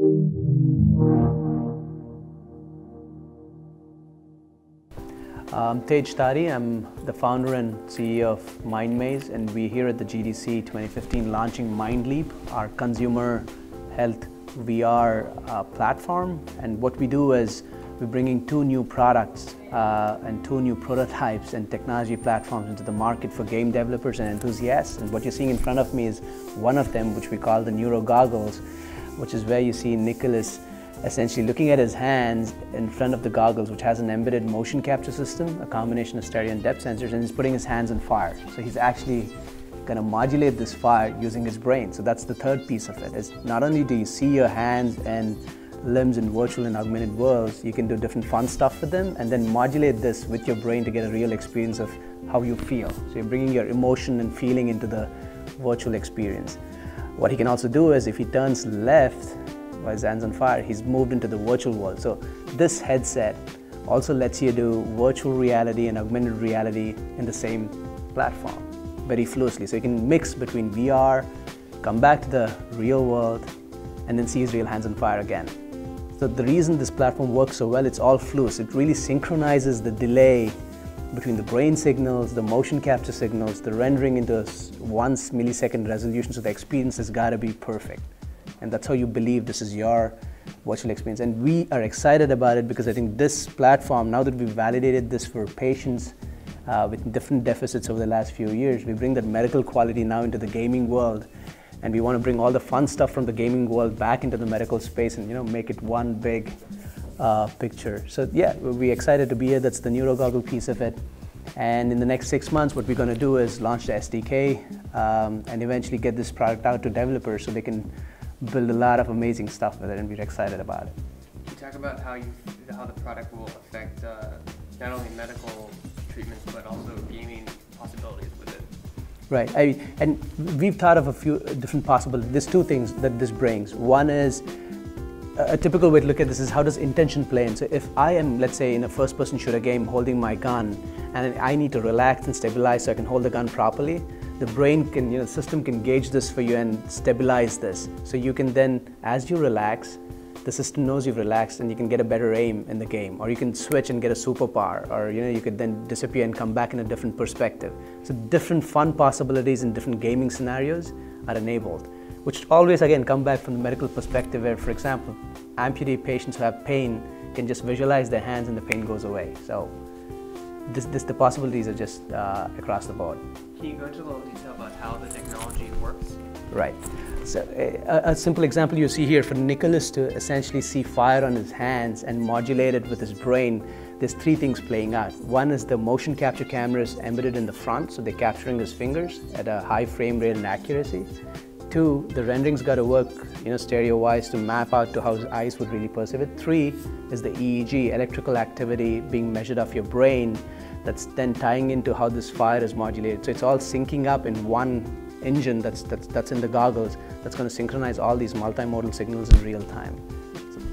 I'm Tej Tadi. I'm the founder and CEO of MindMaze, and we're here at the GDC 2015 launching MindLeap, our consumer health VR uh, platform. And what we do is we're bringing two new products uh, and two new prototypes and technology platforms into the market for game developers and enthusiasts. And what you're seeing in front of me is one of them, which we call the Neuro Goggles, which is where you see Nicholas essentially looking at his hands in front of the goggles, which has an embedded motion capture system, a combination of stereo and depth sensors, and he's putting his hands on fire. So he's actually going to modulate this fire using his brain. So that's the third piece of it. Is not only do you see your hands and limbs in virtual and augmented worlds, you can do different fun stuff with them and then modulate this with your brain to get a real experience of how you feel. So you're bringing your emotion and feeling into the virtual experience. What he can also do is if he turns left, by Zan's on Fire, he's moved into the virtual world. So this headset also lets you do virtual reality and augmented reality in the same platform very fluidly. So you can mix between VR, come back to the real world, and then see his real hands on fire again. So the reason this platform works so well, it's all fluid. It really synchronizes the delay between the brain signals, the motion capture signals, the rendering into once millisecond resolution. So the experience has got to be perfect and that's how you believe this is your virtual experience. And we are excited about it because I think this platform, now that we've validated this for patients uh, with different deficits over the last few years, we bring that medical quality now into the gaming world. And we want to bring all the fun stuff from the gaming world back into the medical space and you know make it one big uh, picture. So yeah, we're excited to be here. That's the neurogoggle piece of it. And in the next six months, what we're going to do is launch the SDK um, and eventually get this product out to developers so they can build a lot of amazing stuff with it, and we're excited about it. Can you talk about how you how the product will affect uh, not only medical treatments but also gaming possibilities with it? Right, I, and we've thought of a few different possibilities. There's two things that this brings. One is a typical way to look at this is how does intention play in? So if I am, let's say, in a first-person shooter game holding my gun, and I need to relax and stabilize so I can hold the gun properly, the brain can, you know, system can gauge this for you and stabilize this. So you can then, as you relax, the system knows you've relaxed and you can get a better aim in the game. Or you can switch and get a superpower. Or you know, you could then disappear and come back in a different perspective. So different fun possibilities in different gaming scenarios are enabled. Which always again come back from the medical perspective where, for example, amputee patients who have pain can just visualize their hands and the pain goes away. So this, this, the possibilities are just uh, across the board. Can you go into a little detail about how the technology works? Right. So a, a, simple example you see here for Nicholas to essentially see fire on his hands and modulate it with his brain, there's three things playing out. One is the motion capture cameras embedded in the front, so they're capturing his fingers at a high frame rate and accuracy. Two, the rendering's got to work, you know, stereo-wise to map out to how eyes would really perceive it. Three is the EEG, electrical activity being measured off your brain that's then tying into how this fire is modulated. So it's all syncing up in one engine that's, that's, that's in the goggles that's going to synchronize all these multimodal signals in real time.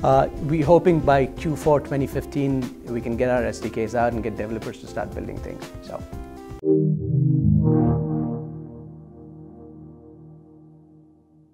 Uh, we're hoping by Q4 2015 we can get our SDKs out and get developers to start building things. So.